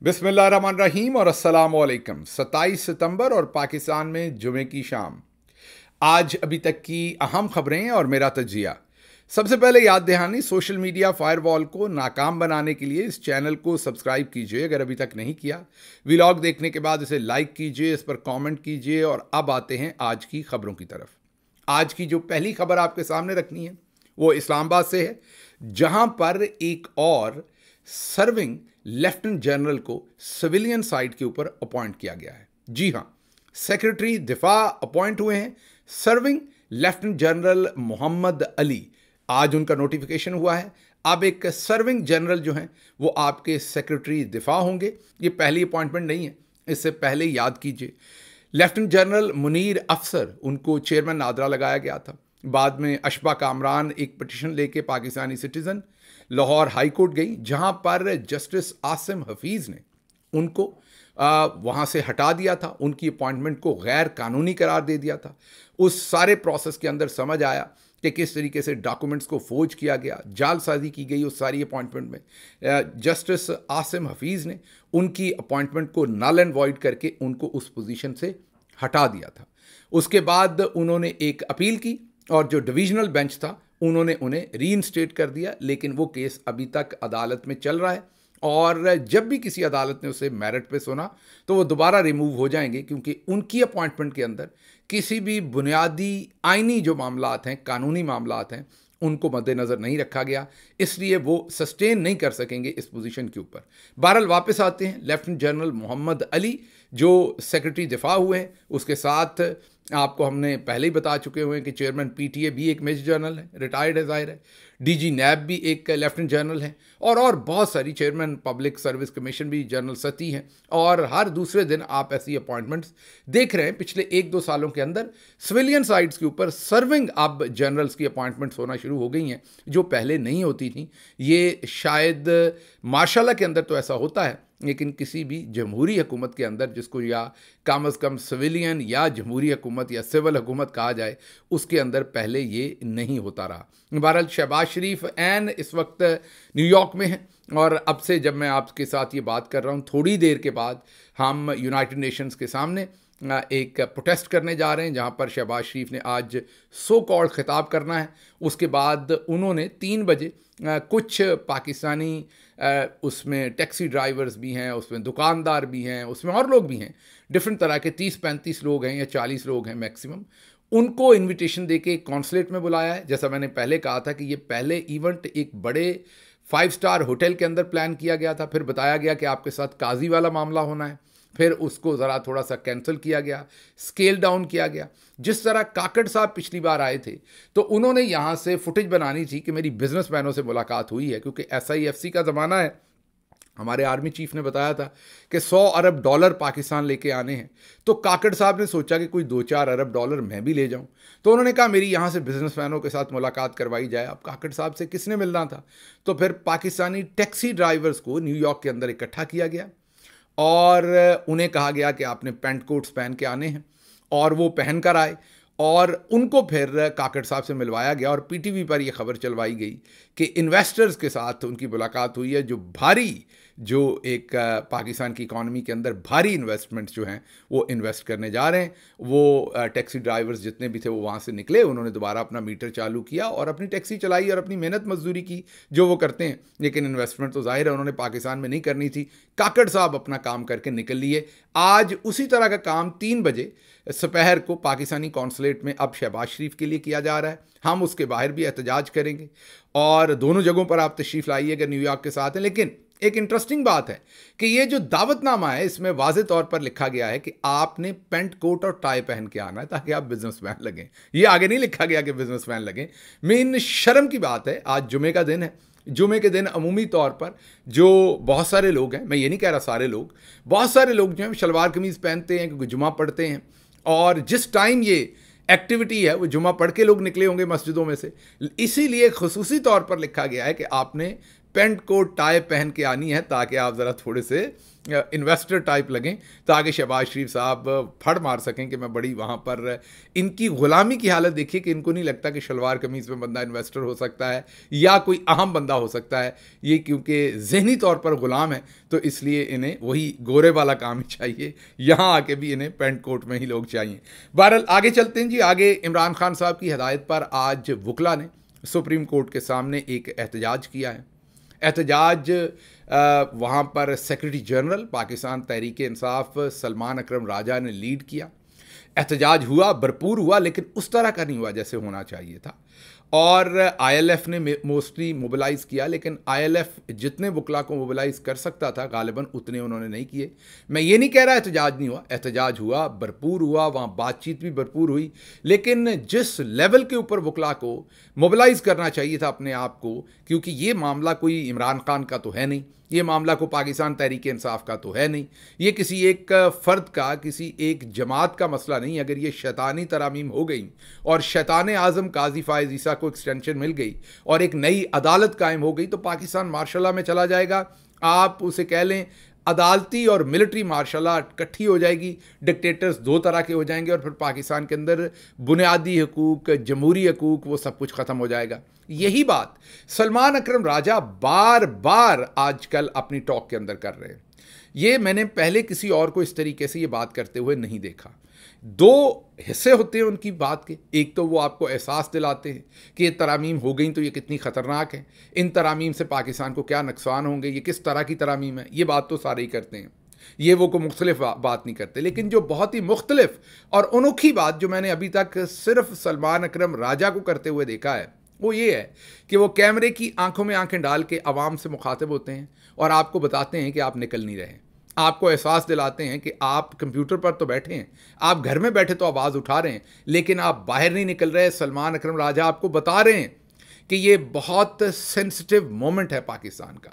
بسم اللہ الرحمن الرحیم اور السلام علیکم۔ ستائیس ستمبر اور پاکستان میں جمعے کی شام۔ آج ابھی تک کی اہم خبریں اور میرا تجزیہ۔ سب سے پہلے یاد دہانی، سوشل میڈیا فائر وال کو ناکام بنانے کے لیے اس چینل کو سبسکرائب کیجیے اگر ابھی تک نہیں کیا۔ ویلاگ دیکھنے کے بعد اسے لائک کیجیے، اس پر کامنٹ کیجیے اور اب آتے ہیں آج کی خبروں کی طرف۔ آج کی جو پہلی خبر آپ کے سامنے رکھنی ہے وہ اسلام آباد سے ہے، جہاں پر ایک اور سرونگ لیفٹنٹ جنرل کو سویلین سائٹ کے اوپر اپوائنٹ کیا گیا ہے۔ جی ہاں سیکرٹری دفاع اپوائنٹ ہوئے ہیں۔ Serving lieutenant general Muhammad Ali, آج ان کا نوٹیفیکیشن ہوا ہے۔ اب ایک سرونگ جنرل جو ہیں، وہ آپ کے سیکرٹری دفاع ہوں گے۔ یہ پہلی اپوائنٹمنٹ نہیں ہے۔ اس سے پہلے یاد کیجیے لیفٹنٹ جنرل منیر افسر، ان کو چیئرمین نادرا لگایا گیا تھا۔ بعد میں اشبا کامران ایک پٹیشن لے کے Pakistani citizen Lahore high court گئی جہاں پر جسٹس آسم حفیظ نے ان کو آ, وہاں سے ہٹا دیا تھا ان کی اپوائنٹمنٹ کو غیر قانونی قرار دے دیا تھا۔ اس سارے پروسیس کے اندر سمجھ آیا کہ کس طریقے سے ڈاکومنٹس کو فوج کیا گیا جال سازی کی گئی اس ساری اپوائنٹمنٹ میں۔ جسٹس آسم حفیظ نے ان کی اپوائنٹمنٹ کو نال اینڈ وائڈ کر کے ان کو اس پوزیشن سے ہٹا دیا تھا۔ اس کے بعد انہوں نے ایک اپیل کی اور جو ڈویژنل بینچ تھا انہوں نے انہیں ری انسٹیٹ کر دیا، لیکن وہ کیس ابھی تک عدالت میں چل رہا ہے۔ اور جب بھی کسی عدالت نے اسے میرٹ پہ سنا، تو وہ دوبارہ ریموو ہو جائیں گے، کیونکہ ان کی اپوائنٹمنٹ کے اندر کسی بھی بنیادی آئینی جو معاملات ہیں، قانونی معاملات ہیں، ان کو مد نظر نہیں رکھا گیا۔ اس لیے وہ سسٹین نہیں کر سکیں گے اس پوزیشن کے اوپر۔ بہرحال واپس آتے ہیں لیفٹیننٹ جنرل محمد علی، جو سیکرٹری دفاع ہوئے ہیں، اس کے ساتھ آپ کو ہم نے پہلے ہی بتا چکے ہوئے ہیں کہ چیئرمین پی ٹی اے بھی ایک میجر جرنل ہے ریٹائرڈ ہے، ظاہر ہے۔ ڈی جی نیب بھی ایک لیفٹنٹ جنرل ہیں اور اور بہت ساری چیئرمین، پبلک سروس کمیشن بھی جنرل ستی ہیں اور ہر دوسرے دن آپ ایسی اپوائنٹمنٹس دیکھ رہے ہیں۔ پچھلے ایک دو سالوں کے اندر سویلین سائٹس کے اوپر سرونگ اب جنرلز کی اپوائنٹمنٹس ہونا شروع ہو گئی ہیں، جو پہلے نہیں ہوتی تھیں۔ یہ شاید ماشاء اللہ کے اندر تو ایسا ہوتا ہے، لیکن کسی بھی جمہوری حکومت کے اندر، جس کو یا کم از کم سویلین یا جمہوری حکومت یا سول حکومت کہا جائے، اس کے اندر پہلے یہ نہیں ہوتا رہا۔ بہرحال شہباز نواز شریف این اس وقت نیو یارک میں ہیں۔ اور اب سے جب میں آپ کے ساتھ یہ بات کر رہا ہوں، تھوڑی دیر کے بعد ہم یونائٹڈ نیشنز کے سامنے ایک پروٹیسٹ کرنے جا رہے ہیں، جہاں پر شہباز شریف نے آج سو کال خطاب کرنا ہے۔ اس کے بعد انہوں نے تین بجے کچھ پاکستانی اس میں ٹیکسی ڈرائیورز بھی ہیں، اس میں دکاندار بھی ہیں، اس میں اور لوگ بھی ہیں۔ ڈفرینٹ طرح کے تیس پینتیس لوگ ہیں یا چالیس لوگ ہیں میکسیمم۔ ان کو انویٹیشن دے کے کونسلیٹ میں بلایا ہے۔ جیسا میں نے پہلے کہا تھا کہ یہ پہلے ایونٹ ایک بڑے فائیو سٹار ہوٹل کے اندر پلان کیا گیا تھا۔ پھر بتایا گیا کہ آپ کے ساتھ قاضی والا معاملہ ہونا ہے۔ پھر اس کو ذرا تھوڑا سا کینسل کیا گیا۔ اسکیل ڈاؤن کیا گیا۔ جس طرح کاکڑ صاحب پچھلی بار آئے تھے، تو انہوں نے یہاں سے فوٹیج بنانی تھی کہ میری بزنس مینوں سے ملاقات ہوئی ہے۔ کیونکہ ایس آئی ایف سی کا زمانہ ہے۔ ہمارے آرمی چیف نے بتایا تھا کہ سو ارب ڈالر پاکستان لے کے آنے ہیں۔ تو کاکڑ صاحب نے سوچا کہ کوئی دو چار ارب ڈالر میں بھی لے جاؤں۔ تو انہوں نے کہا، میری یہاں سے بزنس مینوں کے ساتھ ملاقات کروائی جائے، اب کاکڑ صاحب سے کس نے ملنا تھا؟ تو پھر پاکستانی ٹیکسی ڈرائیورز کو نیو یارک کے اندر اکٹھا کیا گیا اور انہیں کہا گیا کہ آپ نے پینٹ کوٹس پہن کے آنے ہیں اور وہ پہن کر آئے اور ان کو پھر کاکڑ صاحب سے ملوایا گیا اور پی ٹی وی پر یہ خبر چلوائی گئی کہ انویسٹرز کے ساتھ ان کی ملاقات ہوئی ہے جو بھاری جو ایک پاکستان کی اکانومی کے اندر بھاری انویسٹمنٹس جو ہیں وہ انویسٹ کرنے جا رہے ہیں۔ وہ ٹیکسی ڈرائیورز جتنے بھی تھے وہ وہاں سے نکلے، انہوں نے دوبارہ اپنا میٹر چالو کیا اور اپنی ٹیکسی چلائی اور اپنی محنت مزدوری کی جو وہ کرتے ہیں۔ لیکن انویسٹمنٹ تو ظاہر ہے انہوں نے پاکستان میں نہیں کرنی تھی۔ کاکڑ صاحب اپنا کام کر کے نکل لیے۔ آج اسی طرح کا کام تین بجے سپہر کو پاکستانی کونسلیٹ میں اب شہباز شریف کے لیے کیا جا رہا ہے۔ ہم اس کے باہر بھی احتجاج کریں گے اور دونوں جگہوں پر آپ تشریف لائیے گا نیو یارک کے ساتھ ہیں۔ لیکن ایک انٹرسٹنگ بات ہے کہ یہ جو دعوت نامہ ہے، اس میں واضح طور پر لکھا گیا ہے کہ آپ نے پینٹ کوٹ اور ٹائی پہن کے آنا ہے تاکہ آپ بزنس مین لگیں۔ یہ آگے نہیں لکھا گیا کہ بزنس مین لگیں۔ مین شرم کی بات ہے، آج جمعے کا دن ہے۔ جمعے کے دن عمومی طور پر جو بہت سارے لوگ ہیں، میں یہ نہیں کہہ رہا سارے لوگ، بہت سارے لوگ جو ہیں، شلوار قمیض پہنتے ہیں، کیونکہ جمعہ پڑھتے ہیں۔ اور جس ٹائم یہ ایکٹیویٹی ہے، وہ جمعہ پڑھ کے لوگ نکلے ہوں گے مسجدوں میں سے۔ اسی لیے خصوصی طور پر لکھا گیا ہے کہ آپ نے پینٹ کوٹ ٹائی پہن کے آنی ہے تاکہ آپ ذرا تھوڑے سے انویسٹر ٹائپ لگیں، تاکہ شہباز شریف صاحب پھڑ مار سکیں کہ میں بڑی وہاں پر ان کی غلامی کی حالت دیکھیے کہ ان کو نہیں لگتا کہ شلوار قمیض میں بندہ انویسٹر ہو سکتا ہے یا کوئی اہم بندہ ہو سکتا ہے، یہ کیونکہ ذہنی طور پر غلام ہے تو اس لیے انہیں وہی گورے والا کام ہی چاہیے، یہاں آ کے بھی انہیں پینٹ کوٹ میں ہی لوگ چاہیے۔ بہرحال آگے چلتے ہیں جی آگے عمران خان صاحب کی ہدایت پر آج وکلا نے سپریم کورٹ کے سامنے ایک احتجاج کیا ہے۔ احتجاج وہاں پر سیکرٹری جنرل، پاکستان تحریک انصاف سلمان اکرم راجہ نے لیڈ کیا۔ احتجاج ہوا، بھرپور ہوا، لیکن اس طرح کا نہیں ہوا جیسے ہونا چاہیے تھا۔ اور آئی ایل ایف نے موسٹلی موبلائز کیا، لیکن آئی ایل ایف جتنے وکلا کو موبلائز کر سکتا تھا، غالباً اتنے انہوں نے نہیں کیے۔ میں یہ نہیں کہہ رہا احتجاج نہیں ہوا، احتجاج ہوا، بھرپور ہوا، وہاں بات چیت بھی بھرپور ہوئی۔ لیکن جس لیول کے اوپر وکلا کو موبلائز کرنا چاہیے تھا اپنے آپ کو، کیونکہ یہ معاملہ کوئی عمران خان کا تو ہے نہیں۔ یہ معاملہ کو پاکستان تحریک انصاف کا تو ہے نہیں۔ یہ کسی ایک فرد کا، کسی ایک جماعت کا مسئلہ نہیں۔ اگر یہ شیطانی ترامیم ہو گئیں اور شیطان اعظم قاضی فائز عیسیٰ کو ایکسٹینشن مل گئی اور ایک نئی عدالت قائم ہو گئی تو پاکستان مارشاء اللہ میں چلا جائے گا۔ آپ اسے کہہ لیں عدالتی اور ملٹری مارشل آرٹ کٹھی ہو جائے گی ڈکٹیٹرز دو طرح کے ہو جائیں گے اور پھر پاکستان کے اندر بنیادی حقوق، جمہوری حقوق، وہ سب کچھ ختم ہو جائے گا۔ یہی بات سلمان اکرم راجہ بار بار آج کل اپنی ٹاک کے اندر کر رہے ہیں۔ یہ میں نے پہلے کسی اور کو اس طریقے سے یہ بات کرتے ہوئے نہیں دیکھا۔ دو حصے ہوتے ہیں ان کی بات کے۔ ایک تو وہ آپ کو احساس دلاتے ہیں کہ یہ ترامیم ہو گئیں تو یہ کتنی خطرناک ہے ان ترامیم سے پاکستان کو کیا نقصان ہوں گے؟ یہ کس طرح کی ترامیم ہے؟ یہ بات تو سارے ہی کرتے ہیں۔ یہ وہ کو مختلف بات نہیں کرتے۔ لیکن جو بہت ہی مختلف اور انوکھی بات جو میں نے ابھی تک صرف سلمان اکرم راجہ کو کرتے ہوئے دیکھا ہے، وہ یہ ہے کہ وہ کیمرے کی آنکھوں میں آنکھیں ڈال کے عوام سے مخاطب ہوتے ہیں اور آپ کو بتاتے ہیں کہ آپ نکل نہیں رہے۔ آپ کو احساس دلاتے ہیں کہ آپ کمپیوٹر پر تو بیٹھے ہیں، آپ گھر میں بیٹھے تو آواز اٹھا رہے ہیں، لیکن آپ باہر نہیں نکل رہے، سلمان اکرم راجہ آپ کو بتا رہے ہیں کہ یہ بہت سینسٹیو مومنٹ ہے پاکستان کا۔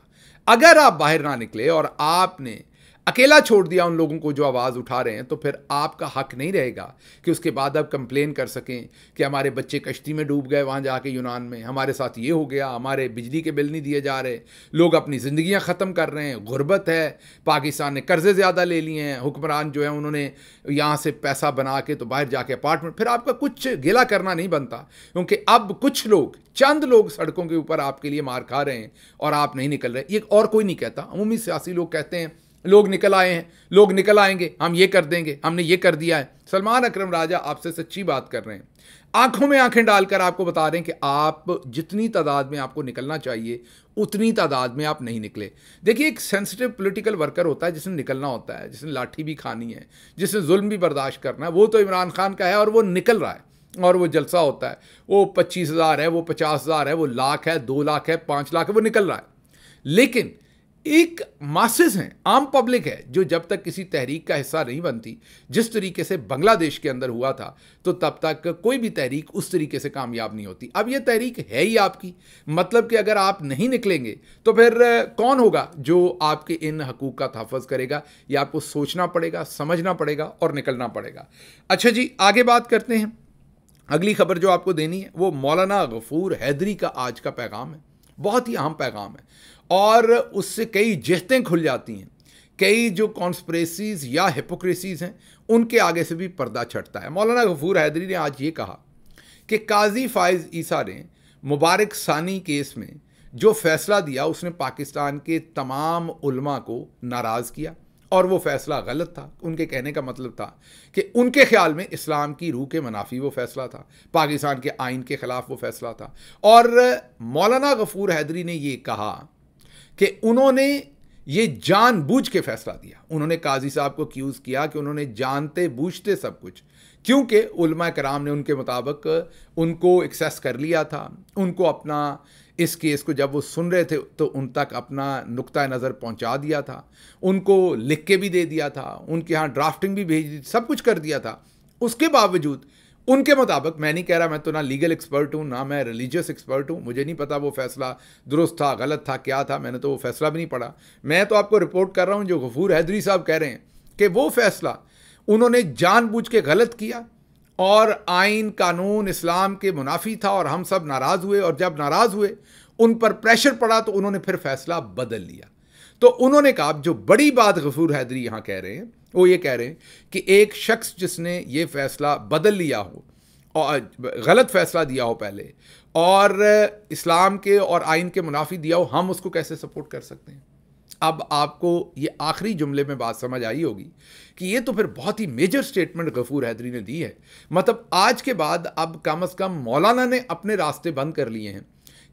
اگر آپ باہر نہ نکلے اور آپ نے اکیلا چھوڑ دیا ان لوگوں کو جو آواز اٹھا رہے ہیں، تو پھر آپ کا حق نہیں رہے گا کہ اس کے بعد آپ کمپلین کر سکیں کہ ہمارے بچے کشتی میں ڈوب گئے وہاں جا کے یونان میں۔ ہمارے ساتھ یہ ہو گیا، ہمارے بجلی کے بل نہیں دیے جا رہے۔ لوگ اپنی زندگیاں ختم کر رہے ہیں، غربت ہے۔ پاکستان نے قرضے زیادہ لے لیے ہیں، حکمران جو ہیں انہوں نے یہاں سے پیسہ بنا کے تو باہر جا کے اپارٹمنٹ پھر آپ کا کچھ گلا کرنا نہیں بنتا۔ کیونکہ اب کچھ لوگ، چند لوگ سڑکوں کے اوپر آپ کے لیے مار کھا رہے ہیں اور آپ نہیں نکل رہے۔ یہ اور کوئی نہیں کہتا۔ عمومی سیاسی لوگ کہتے ہیں لوگ نکل آئے ہیں، لوگ نکل آئیں گے، ہم یہ کر دیں گے، ہم نے یہ کر دیا ہے۔ سلمان اکرم راجہ آپ سے سچی بات کر رہے ہیں۔ آنکھوں میں آنکھیں ڈال کر آپ کو بتا رہے ہیں کہ آپ جتنی تعداد میں آپ کو نکلنا چاہیے، اتنی تعداد میں آپ نہیں نکلے۔ دیکھیے، ایک سینسٹیو پولیٹیکل ورکر ہوتا ہے، جس نے نکلنا ہوتا ہے، جس نے لاٹھی بھی کھانی ہے، جس نے ظلم بھی برداشت کرنا ہے، وہ تو عمران خان کا ہے اور وہ نکل رہا ہے اور وہ جلسہ ہوتا ہے۔ وہ پچیس ہزار ہے، وہ پچاس ہزار ہے، وہ لاکھ ہے، دو لاکھ ہے، پانچ لاکھ ہے، وہ نکل رہا ہے۔ لیکن ایک ماسز ہیں، عام پبلک ہے، جو جب تک کسی تحریک کا حصہ نہیں بنتی، جس طریقے سے بنگلہ دیش کے اندر ہوا تھا، تو تب تک کوئی بھی تحریک اس طریقے سے کامیاب نہیں ہوتی۔ اب یہ تحریک ہے ہی آپ کی مطلب کہ اگر آپ نہیں نکلیں گے، تو پھر کون ہوگا جو آپ کے ان حقوق کا تحفظ کرے گا؟ یہ آپ کو سوچنا پڑے گا، سمجھنا پڑے گا اور نکلنا پڑے گا۔ اچھا جی آگے بات کرتے ہیں۔ اگلی خبر جو آپ کو دینی ہے، وہ مولانا غفور حیدری کا آج کا پیغام ہے۔ بہت ہی اہم پیغام ہے۔ اور اس سے کئی جہتیں کھل جاتی ہیں۔ کئی جو کانسپریسیز یا ہپوکریسیز ہیں، ان کے آگے سے بھی پردہ چھٹتا ہے۔ مولانا غفور حیدری نے آج یہ کہا کہ قاضی فائز عیسیٰ نے مبارک ثانی کیس میں جو فیصلہ دیا، اس نے پاکستان کے تمام علماء کو ناراض کیا اور وہ فیصلہ غلط تھا۔ ان کے کہنے کا مطلب تھا کہ ان کے خیال میں اسلام کی روح کے منافی وہ فیصلہ تھا، پاکستان کے آئین کے خلاف وہ فیصلہ تھا۔ اور مولانا غفور حیدری نے یہ کہا کہ انہوں نے یہ جان بوجھ کے فیصلہ دیا۔ انہوں نے قاضی صاحب کو کیوز کیا کہ انہوں نے جانتے بوجھتے سب کچھ۔ کیونکہ علماء کرام نے ان کے مطابق ان کو ایکسیس کر لیا تھا۔ ان کو اپنا اس کیس کو جب وہ سن رہے تھے تو ان تک اپنا نقطۂ نظر پہنچا دیا تھا۔ ان کو لکھ کے بھی دے دیا تھا۔ ان کے ہاں ڈرافٹنگ بھی بھیج دی سب کچھ کر دیا تھا۔ اس کے باوجود ان کے مطابق میں نہیں کہہ رہا، میں تو نہ لیگل ایکسپرٹ ہوں، نہ میں ریلیجیس ایکسپرٹ ہوں، مجھے نہیں پتا وہ فیصلہ درست تھا، غلط تھا، کیا تھا، میں نے تو وہ فیصلہ بھی نہیں پڑھا۔ میں تو آپ کو رپورٹ کر رہا ہوں، جو غفور حیدری صاحب کہہ رہے ہیں کہ وہ فیصلہ انہوں نے جان بوجھ کے غلط کیا اور آئین قانون اسلام کے منافی تھا اور ہم سب ناراض ہوئے اور جب ناراض ہوئے، ان پر پریشر پڑا تو انہوں نے پھر فیصلہ بدل لیا۔ تو انہوں نے کہا جو بڑی بات غفور حیدری یہاں کہہ رہے ہیں وہ یہ کہہ رہے ہیں کہ ایک شخص جس نے یہ فیصلہ بدل لیا ہو اور غلط فیصلہ دیا ہو پہلے اور اسلام کے اور آئین کے منافی دیا ہو، ہم اس کو کیسے سپورٹ کر سکتے ہیں؟ اب آپ کو یہ آخری جملے میں بات سمجھ آئی ہوگی کہ یہ تو پھر بہت ہی میجر سٹیٹمنٹ غفور حیدری نے دی ہے۔ مطلب آج کے بعد اب کم از کم مولانا نے اپنے راستے بند کر لیے ہیں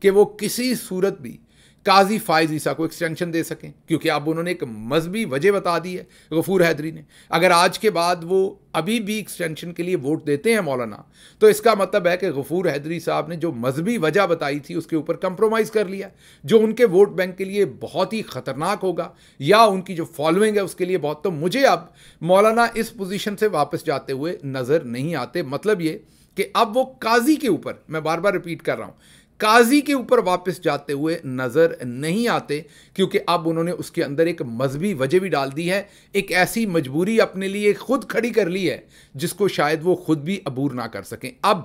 کہ وہ کسی صورت بھی قاضی فائز عیسیٰ کو ایکسٹینشن دے سکیں، کیونکہ اب انہوں نے ایک مذہبی وجہ بتا دی ہے، غفور حیدری نے۔ اگر آج کے بعد وہ ابھی بھی ایکسٹینشن کے لیے ووٹ دیتے ہیں مولانا، تو اس کا مطلب ہے کہ غفور حیدری صاحب نے جو مذہبی وجہ بتائی تھی، اس کے اوپر کمپرومائز کر لیا۔ جو ان کے ووٹ بینک کے لیے بہت ہی خطرناک ہوگا، یا ان کی جو فالوئنگ ہے، اس کے لیے بہت، تو مجھے اب مولانا اس پوزیشن سے واپس جاتے ہوئے نظر نہیں آتے۔ مطلب یہ کہ اب وہ قاضی کے اوپر، میں بار بار ریپیٹ کر رہا ہوں قاضی کے اوپر واپس جاتے ہوئے نظر نہیں آتے، کیونکہ اب انہوں نے اس کے اندر ایک مذہبی وجہ بھی ڈال دی ہے، ایک ایسی مجبوری اپنے لیے خود کھڑی کر لی ہے، جس کو شاید وہ خود بھی عبور نہ کر سکیں۔ اب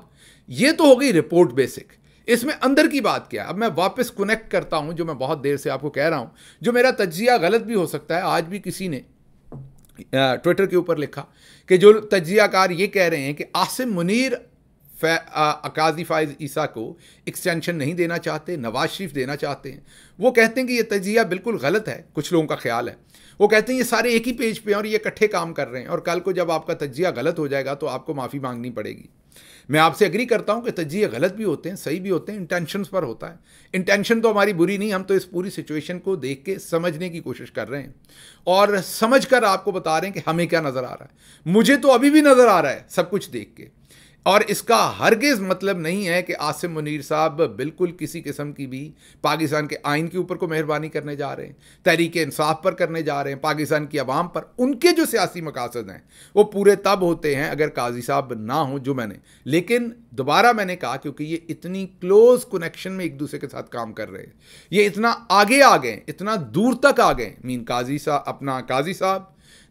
یہ تو ہو گئی رپورٹ بیسک۔ اس میں اندر کی بات کیا؟ اب میں واپس کنیکٹ کرتا ہوں، جو میں بہت دیر سے آپ کو کہہ رہا ہوں، جو میرا تجزیہ غلط بھی ہو سکتا ہے۔ آج بھی کسی نے ٹویٹر کے اوپر لکھا کہ جو تجزیہ کار یہ کہہ رہے ہیں کہ آصم منیر اقاضی فائز عیسیٰ کو ایکسٹینشن نہیں دینا چاہتے، نواز شریف دینا چاہتے ہیں۔ وہ کہتے ہیں کہ یہ تجزیہ بالکل غلط ہے، کچھ لوگوں کا خیال ہے۔ وہ کہتے ہیں یہ سارے ایک ہی پیج پہ ہیں اور یہ کٹھے کام کر رہے ہیں۔ اور کل کو جب آپ کا تجزیہ غلط ہو جائے گا تو آپ کو معافی مانگنی پڑے گی۔ میں آپ سے اگری کرتا ہوں کہ تجزیے غلط بھی ہوتے ہیں، صحیح بھی ہوتے ہیں انٹینشنس پر ہوتا ہے۔ انٹینشن تو ہماری بری نہیں، ہم تو اس پوری سچویشن کو دیکھ کے سمجھنے کی کوشش کر رہے ہیں۔ اور سمجھ کر آپ کو بتا رہے ہیں کہ ہمیں کیا نظر آ رہا ہے۔ مجھے تو ابھی بھی نظر آ رہا ہے، سب کچھ دیکھ کے۔ اور اس کا ہرگز مطلب نہیں ہے کہ آصم منیر صاحب بالکل کسی قسم کی بھی پاکستان کے آئین کے اوپر کو مہربانی کرنے جا رہے ہیں، تحریک انصاف پر کرنے جا رہے ہیں، پاکستان کی عوام پر، ان کے جو سیاسی مقاصد ہیں، وہ پورے تب ہوتے ہیں اگر قاضی صاحب نہ ہوں جو میں نے۔ لیکن دوبارہ میں نے کہا کیونکہ یہ اتنی کلوز کنیکشن میں ایک دوسرے کے ساتھ کام کر رہے ہیں۔ یہ اتنا آگے آ گئے اتنا دور تک آ گئے مین قاضی صاحب، اپنا قاضی صاحب،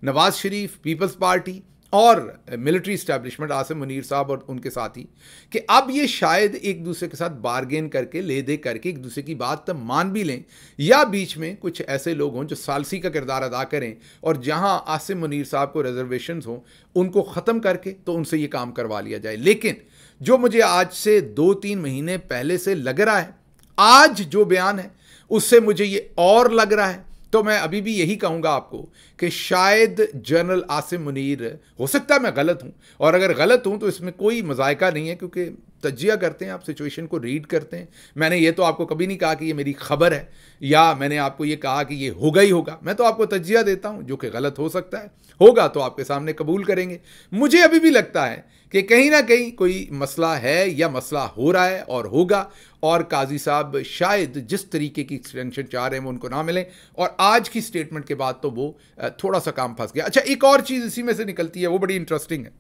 نواز شریف، پیپلز پارٹی اور ملٹری اسٹیبلشمنٹ آصم منیر صاحب اور ان کے ساتھی، کہ اب یہ شاید ایک دوسرے کے ساتھ بارگین کر کے، لے دے کر کے ایک دوسرے کی بات تب مان بھی لیں، یا بیچ میں کچھ ایسے لوگ ہوں جو سالسی کا کردار ادا کریں اور جہاں آصم منیر صاحب کو ریزرویشنز ہوں، ان کو ختم کر کے تو ان سے یہ کام کروا لیا جائے. لیکن جو مجھے آج سے دو تین مہینے پہلے سے لگ رہا ہے، آج جو بیان ہے، اس سے مجھے یہ اور لگ رہا ہے تو میں ابھی بھی یہی کہوں گا آپ کو کہ شاید جنرل آصم منیر، ہو سکتا ہے میں غلط ہوں، اور اگر غلط ہوں تو اس میں کوئی مذائقہ نہیں ہے کیونکہ تجزیہ کرتے ہیں، آپ سچویشن کو ریڈ کرتے ہیں۔ میں نے یہ تو آپ کو کبھی نہیں کہا کہ یہ میری خبر ہے، یا میں نے آپ کو یہ کہا کہ یہ ہوگا ہی ہوگا۔ میں تو آپ کو تجزیہ دیتا ہوں، جو کہ غلط ہو سکتا ہے۔ ہوگا تو آپ کے سامنے قبول کریں گے۔ مجھے ابھی بھی لگتا ہے کہ کہیں نہ کہیں کوئی مسئلہ ہے یا مسئلہ ہو رہا ہے اور ہوگا، اور قاضی صاحب شاید جس طریقے کی ایکسٹینشن چاہ رہے ہیں وہ ان کو نہ ملیں۔ اور آج کی سٹیٹمنٹ کے بعد تو وہ تھوڑا سا کام پھنس گیا۔ اچھا ایک اور چیز اسی میں سے نکلتی ہے، وہ بڑی انٹرسٹنگ ہے۔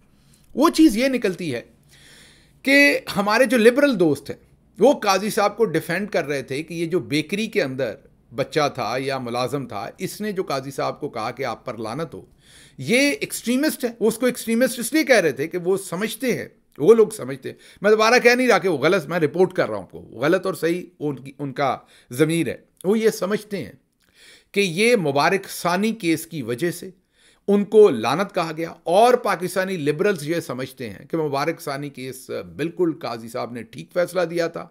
وہ چیز یہ نکلتی ہے کہ ہمارے جو لبرل دوست ہیں، وہ قاضی صاحب کو ڈیفینڈ کر رہے تھے کہ یہ جو بیکری کے اندر بچہ تھا یا ملازم تھا، اس نے جو قاضی صاحب کو کہا کہ آپ پر لانت ہو، یہ ایکسٹریمسٹ ہے، وہ اس کو ایکسٹریمسٹ اس لیے کہہ رہے تھے کہ وہ سمجھتے ہیں، وہ لوگ سمجھتے ہیں۔ میں دوبارہ کہہ نہیں رہا کہ وہ غلط، میں رپورٹ کر رہا ہوں کو۔ غلط اور صحیح ان کی، ان کا ضمیر ہے۔ وہ یہ سمجھتے ہیں کہ یہ مبارک ثانی کیس کی وجہ سے ان کو لانت کہا گیا اور پاکستانی لبرلز یہ سمجھتے ہیں کہ مبارک ثانی کیس بالکل قاضی صاحب نے ٹھیک فیصلہ دیا تھا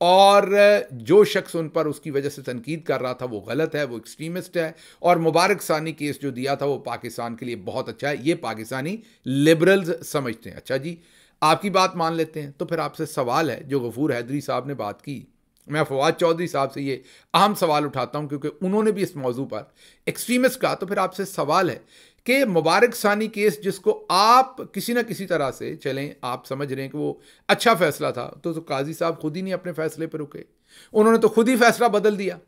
اور جو شخص ان پر اس کی وجہ سے تنقید کر رہا تھا وہ غلط ہے، وہ ایکسٹریمسٹ ہے اور مبارک ثانی کیس جو دیا تھا وہ پاکستان کے لیے بہت اچھا ہے، یہ پاکستانی لبرلز سمجھتے ہیں۔ اچھا جی آپ کی بات مان لیتے ہیں تو پھر آپ سے سوال ہے، جو غفور حیدری صاحب نے بات کی میں فواد چودھری صاحب سے یہ اہم سوال اٹھاتا ہوں کیونکہ انہوں نے بھی اس موضوع پر ایکسٹریمسٹ کہا تو پھر آپ سے سوال ہے کہ مبارک ثانی کیس جس کو آپ کسی نہ کسی طرح سے چلیں، آپ سمجھ رہے ہیں کہ وہ اچھا فیصلہ تھا، تو قاضی صاحب خود ہی نہیں اپنے فیصلے پہ رکے۔ انہوں نے تو خود ہی فیصلہ بدل دیا۔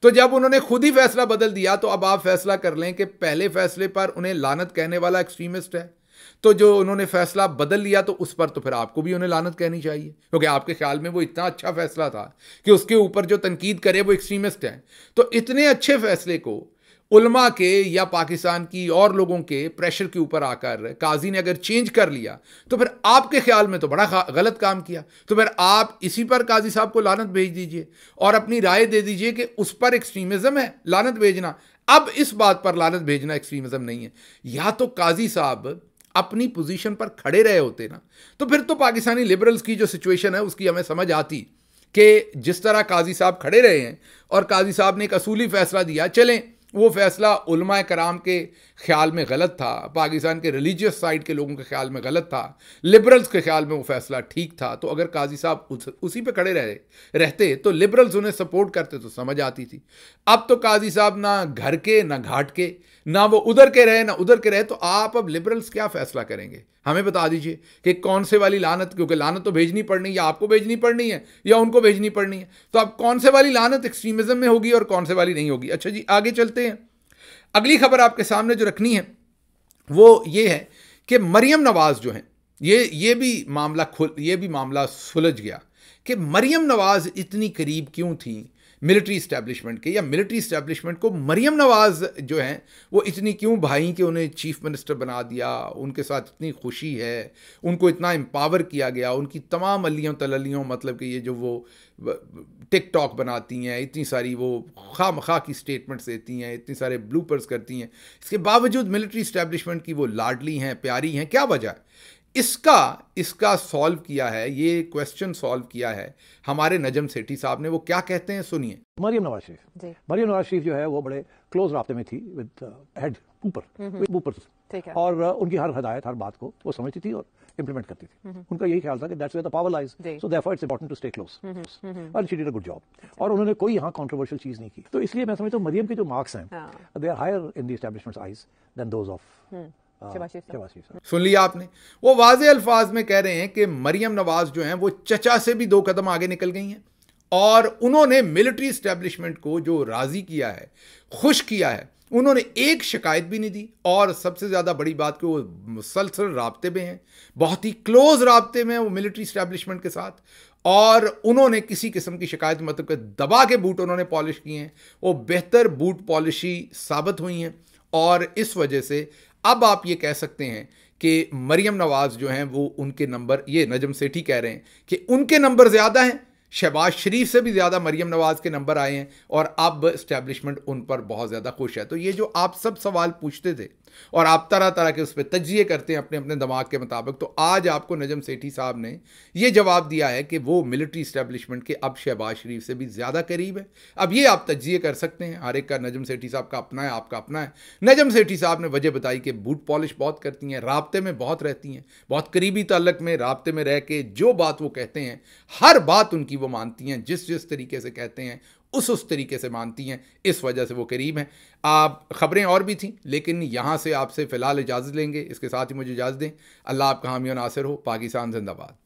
تو جب انہوں نے خود ہی فیصلہ بدل دیا تو اب آپ فیصلہ کر لیں کہ پہلے فیصلے پر انہیں لانت کہنے والا ایکسٹریمسٹ ہے۔ تو جو انہوں نے فیصلہ بدل لیا تو اس پر تو پھر آپ کو بھی انہیں لانت کہنی چاہیے۔ کیونکہ آپ کے خیال میں وہ اتنا اچھا فیصلہ تھا کہ اس کے اوپر جو تنقید کرے وہ ایکسٹریمسٹ ہے تو اتنے اچھے فیصلے کو علماء کے یا پاکستان کی اور لوگوں کے پریشر کے اوپر آ کر قاضی نے اگر چینج کر لیا تو پھر آپ کے خیال میں تو بڑا غلط کام کیا۔ تو پھر آپ اسی پر قاضی صاحب کو لانت بھیج دیجیے اور اپنی رائے دے دیجیے کہ اس پر ایکسٹریمزم ہے لانت بھیجنا۔ اب اس بات پر لانت بھیجنا ایکسٹریمزم نہیں ہے۔ یا تو قاضی صاحب اپنی پوزیشن پر کھڑے رہے ہوتے نا، تو پھر تو پاکستانی لبرلز کی جو سچویشن ہے، اس کی ہمیں سمجھ آتی کہ جس طرح قاضی صاحب کھڑے رہے ہیں اور قاضی صاحب نے ایک اصولی فیصلہ دیا، چلیں وہ فیصلہ علماء کرام کے خیال میں غلط تھا، پاکستان کے ریلیجیس سائڈ کے لوگوں کے خیال میں غلط تھا لبرلز کے خیال میں وہ فیصلہ ٹھیک تھا۔ تو اگر قاضی صاحب اسی پہ کھڑے رہے رہتے تو لبرلز انہیں سپورٹ کرتے تو سمجھ آتی تھی۔ اب تو قاضی صاحب نہ گھر کے، نہ گھاٹ کے، نہ وہ ادھر کے رہے، نہ ادھر کے رہے، تو آپ اب لبرلز کیا فیصلہ کریں گے؟ ہمیں بتا دیجیے کہ کون سے والی لانت کیونکہ لانت تو بھیجنی پڑنی، یا آپ کو بھیجنی پڑنی ہے، یا ان کو بھیجنی پڑنی ہے۔ تو اب کون سے والی لانت ایکسٹریمزم میں ہوگی اور کون سے والی نہیں ہوگی؟ اچھا جی آگے چلتے ہیں۔ اگلی خبر آپ کے سامنے جو رکھنی ہے، وہ یہ ہے کہ مریم نواز جو ہیں، یہ یہ بھی معاملہ کھل، یہ بھی معاملہ سلجھ گیا کہ مریم نواز اتنی قریب کیوں تھیں؟ ملٹری اسٹیبلشمنٹ کے یا ملٹری اسٹیبلشمنٹ کو مریم نواز جو ہیں وہ اتنی کیوں بھائی کہ انہیں چیف منسٹر بنا دیا؟ ان کے ساتھ اتنی خوشی ہے، ان کو اتنا امپاور کیا گیا، ان کی تمام الیوں تللیوں مطلب کہ یہ جو وہ ٹک ٹاک بناتی ہیں، اتنی ساری وہ خواہ مخواہ کی اسٹیٹمنٹس دیتی ہیں، اتنی سارے بلوپرز کرتی ہیں۔ اس کے باوجود ملٹری اسٹیبلشمنٹ کی وہ لاڈلی ہیں، پیاری ہیں، کیا وجہ؟ ہے اس کا اس کا سالو کیا ہے یہ کوشچن سالو کیا ہے ہمارے نجم سیٹھی صاحب نے وہ کیا کہتے ہیں سنیے۔ مریم نواز شریف۔ جی۔ مریم نواز شریف جو ہے وہ بڑے کلوز رابطے میں تھی ود ہیڈ اوپر اور ان کی ہر ہدایت ہر بات کو وہ سمجھتی تھی اور امپلیمنٹ کرتی تھی۔ ان کا یہی خیال تھا کہ that's where the power lies so therefore it's important to stay close اور she did a good job اور انہوں نے کوئی یہاں کنٹروورشل چیز نہیں کی۔ تو اس لیے میں سمجھتا ہوں مریم کے جو مارکس ہیں they are higher in the establishment eyes then those of سن لیا آپ نے۔ وہ واضح الفاظ میں کہہ رہے ہیں کہ مریم نواز جو ہیں وہ چچا سے بھی دو قدم آگے نکل گئی ہیں اور انہوں نے ملٹری اسٹیبلشمنٹ کو جو راضی کیا ہے خوش کیا ہے انہوں نے ایک شکایت بھی نہیں دی اور سب سے زیادہ بڑی بات کہ وہ مسلسل رابطے میں ہیں بہت ہی کلوز رابطے میں وہ ملٹری اسٹیبلشمنٹ کے ساتھ اور انہوں نے کسی قسم کی شکایت مطلب کہ دبا کے بوٹ انہوں نے پالش کیے ہیں۔ وہ بہتر بوٹ پالشی ثابت ہوئی ہیں اور اس وجہ سے اب آپ یہ کہہ سکتے ہیں کہ مریم نواز جو ہیں وہ ان کے نمبر، یہ نجم سیٹھی کہہ رہے ہیں کہ ان کے نمبر زیادہ ہیں۔ شہباز شریف سے بھی زیادہ مریم نواز کے نمبر آئے ہیں اور اب اسٹیبلشمنٹ ان پر بہت زیادہ خوش ہے۔ تو یہ جو آپ سب سوال پوچھتے تھے اور آپ طرح طرح کے اس پہ تجزیے کرتے ہیں اپنے اپنے دماغ کے مطابق، تو آج آپ کو نجم سیٹھی صاحب نے یہ جواب دیا ہے کہ وہ ملٹری اسٹیبلشمنٹ کے اب شہباز شریف سے بھی زیادہ قریب ہے۔ اب یہ آپ تجزیے کر سکتے ہیں۔ ہر ایک کا نجم سیٹھی صاحب کا اپنا ہے، آپ کا اپنا ہے۔ نجم سیٹھی صاحب نے وجہ بتائی کہ بوٹ پالش بہت کرتی ہیں، رابطے میں بہت رہتی ہیں، بہت قریبی تعلق میں رابطے میں رہ کے جو بات وہ کہتے ہیں، ہر بات ان کی وہ مانتی ہیں، جس جس طریقے سے کہتے ہیں۔ اس اس طریقے سے مانتی ہیں، اس وجہ سے وہ قریب ہیں۔ آپ خبریں اور بھی تھیں، لیکن یہاں سے آپ سے فی الحال اجازت لیں گے، اس کے ساتھ ہی مجھے اجازت دیں۔ اللہ آپ کا حامی و ناصر ہو، پاکستان زندہ باد۔